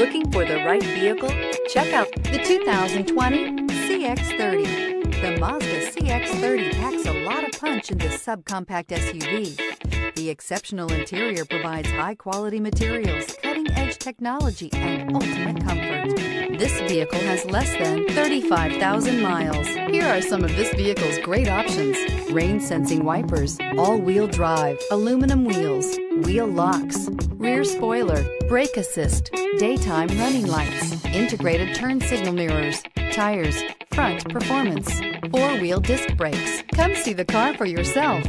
Looking for the right vehicle? Check out the 2020 CX-30. The Mazda CX-30 packs a lot of punch in this subcompact SUV. The exceptional interior provides high-quality materials, cutting-edge technology, and ultimate comfort. This vehicle has less than 35,000 miles. Here are some of this vehicle's great options. Rain sensing wipers, all-wheel drive, aluminum wheels, wheel locks, rear brake assist, daytime running lights, integrated turn signal mirrors, tires, front performance, four-wheel disc brakes. Come see the car for yourself.